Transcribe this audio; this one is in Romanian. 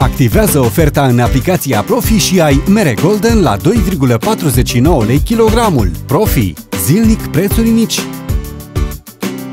Activează oferta în aplicația Profi și ai mere Golden la 2,49 lei kilogramul. Profi. Zilnic prețuri mici.